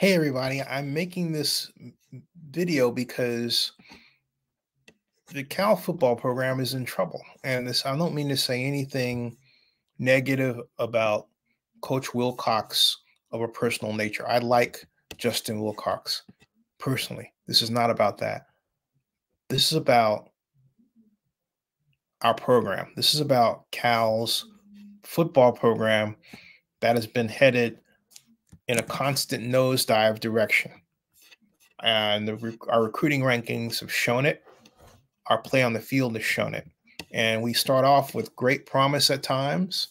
Hey everybody, I'm making this video because the Cal football program is in trouble. And this I don't mean to say anything negative about Coach Wilcox of a personal nature. I like Justin Wilcox personally. This is not about that. This is about our program. This is about Cal's football program that has been headed in a constant nosedive direction. And the, our recruiting rankings have shown it. Our play on the field has shown it. And we start off with great promise at times,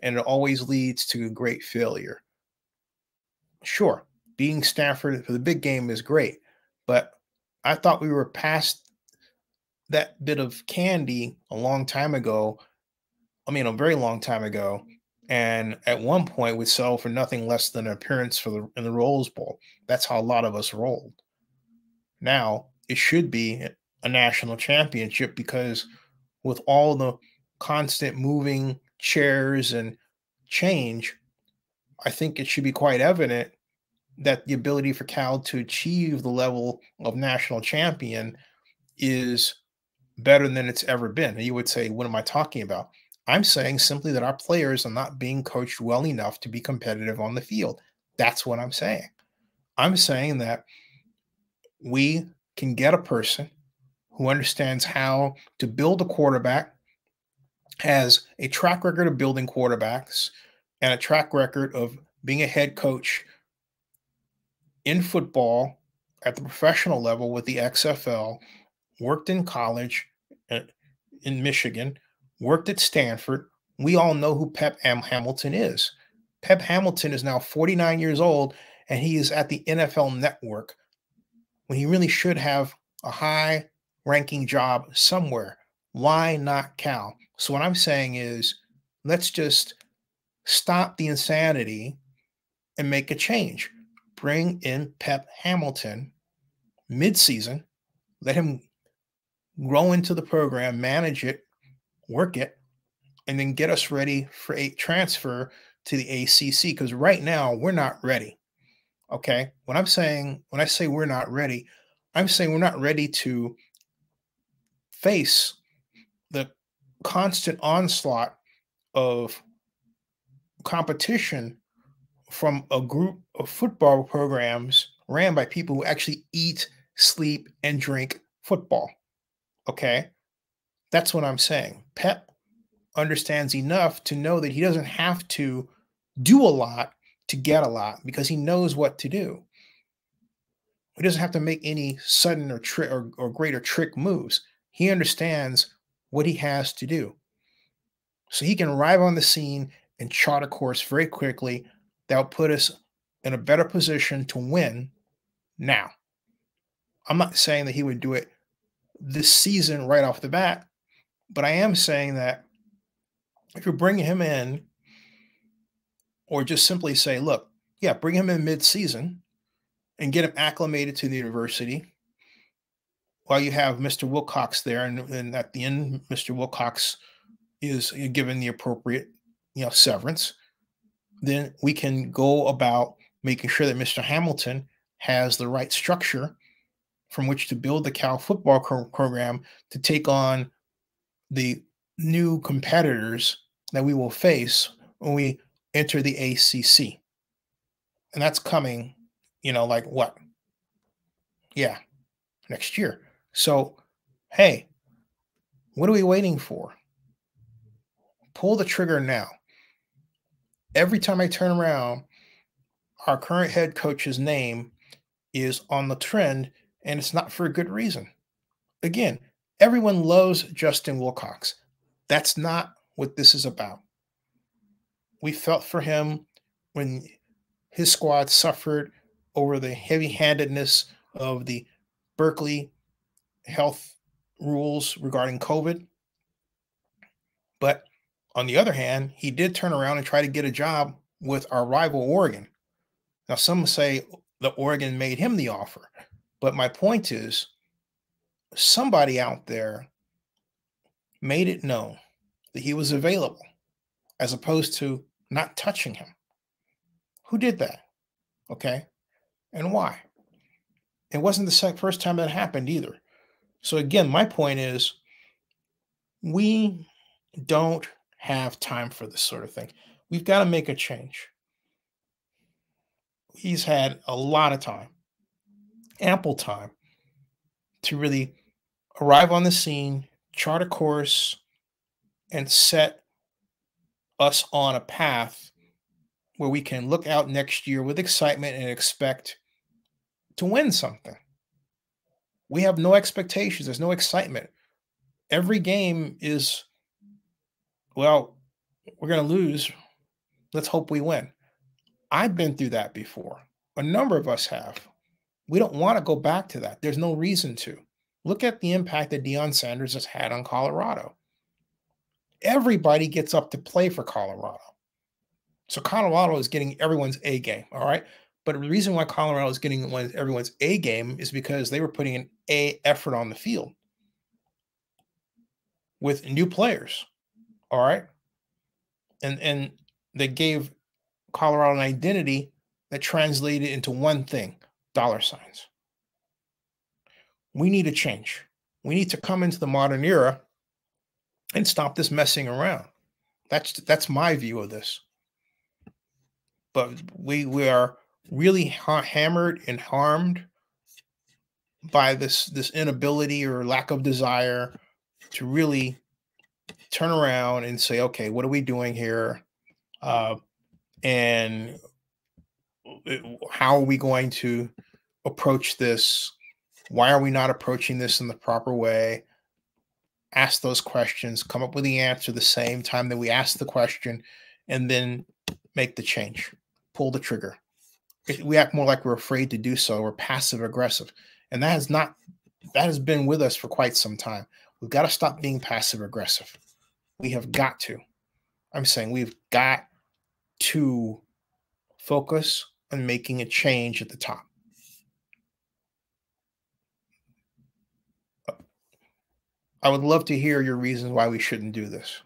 and it always leads to great failure. Sure, being Stanford for the big game is great, but I thought we were past that bit of candy a long time ago. I mean, a very long time ago and at one point would sell for nothing less than an appearance for the in the Rose Bowl. That's how a lot of us rolled. Now it should be a national championship because with all the constant moving chairs and change, I think it should be quite evident that the ability for Cal to achieve the level of national champion is better than it's ever been. And you would say, what am I talking about? I'm saying simply that our players are not being coached well enough to be competitive on the field. That's what I'm saying. I'm saying that we can get a person who understands how to build a quarterback, has a track record of building quarterbacks, and a track record of being a head coach in football at the professional level with the XFL, worked in college uh, in Michigan, worked at Stanford. We all know who Pep Hamilton is. Pep Hamilton is now 49 years old and he is at the NFL network when he really should have a high ranking job somewhere. Why not Cal? So, what I'm saying is let's just stop the insanity and make a change. Bring in Pep Hamilton mid-season, let him grow into the program, manage it, work it, and then get us ready for a transfer to the ACC. Because right now we're not ready. Okay. When I'm saying, when I say we're not ready, I'm saying we're not ready to face the constant onslaught of competition from a group of football programs ran by people who actually eat, sleep, and drink football. Okay. That's what I'm saying. Pep understands enough to know that he doesn't have to do a lot to get a lot because he knows what to do. He doesn't have to make any sudden or trick or, or greater trick moves. He understands what he has to do. So he can arrive on the scene and chart a course very quickly that will put us in a better position to win now. I'm not saying that he would do it this season right off the bat, but I am saying that if you bring him in, or just simply say, look, yeah, bring him in mid-season and get him acclimated to the university while you have Mr. Wilcox there, and, and at the end, Mr. Wilcox is given the appropriate, you know, severance, then we can go about making sure that Mr. Hamilton has the right structure from which to build the Cal football program to take on the new competitors that we will face when we enter the ACC. And that's coming, you know, like what? Yeah, next year. So, hey, what are we waiting for? Pull the trigger now. Every time I turn around, our current head coach's name is on the trend, and it's not for a good reason. Again, Everyone loves Justin Wilcox. That's not what this is about. We felt for him when his squad suffered over the heavy handedness of the Berkeley health rules regarding COVID. But on the other hand, he did turn around and try to get a job with our rival Oregon. Now, some say that Oregon made him the offer. But my point is, somebody out there made it known that he was available as opposed to not touching him. Who did that? Okay. and why. It wasn't the first time that happened either. So, again, my point is we don't have time for this sort of thing. We've got to make a change. He's had a lot of time, ample time to really arrive on the scene, chart a course, and set us on a path where we can look out next year with excitement and expect to win something. We have no expectations, there's no excitement. Every game is, well, we're going to lose. Let's hope we win. I've been through that before. A number of us have. We don't want to go back to that. There's no reason to. Look at the impact that Deion Sanders has had on Colorado. Everybody gets up to play for Colorado. So Colorado is getting everyone's A game. All right. But the reason why Colorado is getting everyone's A game is because they were putting an A effort on the field with new players. All right. And and they gave Colorado an identity that translated into one thing dollar signs. We need a change. We need to come into the modern era and stop this messing around. That's that's my view of this. But we we are really ha- hammered and harmed by this this inability or lack of desire to really turn around and say, okay, what are we doing here? Uh, and uh, how are we going to approach this? Why are we not approaching this in the proper way? Ask those questions, come up with the answer the same time that we ask the question, and then make the change, pull the trigger. We act more like we're afraid to do so. We're passive aggressive. And that has not, that has been with us for quite some time. We've got to stop being passive aggressive. We have got to. I'm saying we've got to focus on making a change at the top. I would love to hear your reasons why we shouldn't do this.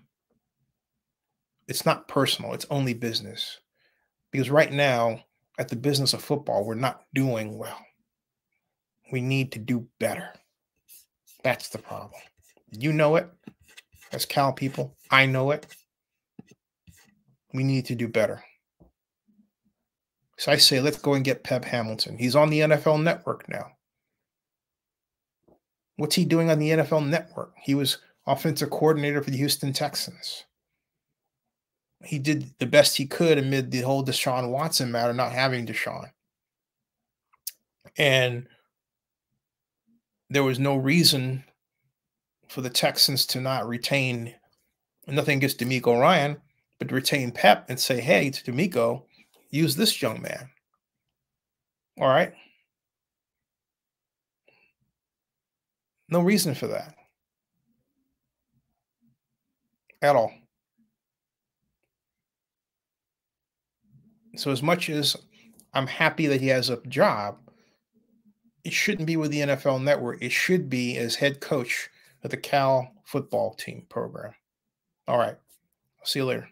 It's not personal, it's only business. Because right now, at the business of football, we're not doing well. We need to do better. That's the problem. You know it as Cal people. I know it. We need to do better. So I say, let's go and get Pep Hamilton. He's on the NFL network now. What's he doing on the NFL network? He was offensive coordinator for the Houston Texans. He did the best he could amid the whole Deshaun Watson matter, not having Deshaun. And there was no reason for the Texans to not retain nothing against DeMeco Ryan, but retain Pep and say, hey, to DeMeco, use this young man. All right. No reason for that at all. So, as much as I'm happy that he has a job, it shouldn't be with the NFL network. It should be as head coach of the Cal football team program. All right. I'll see you later.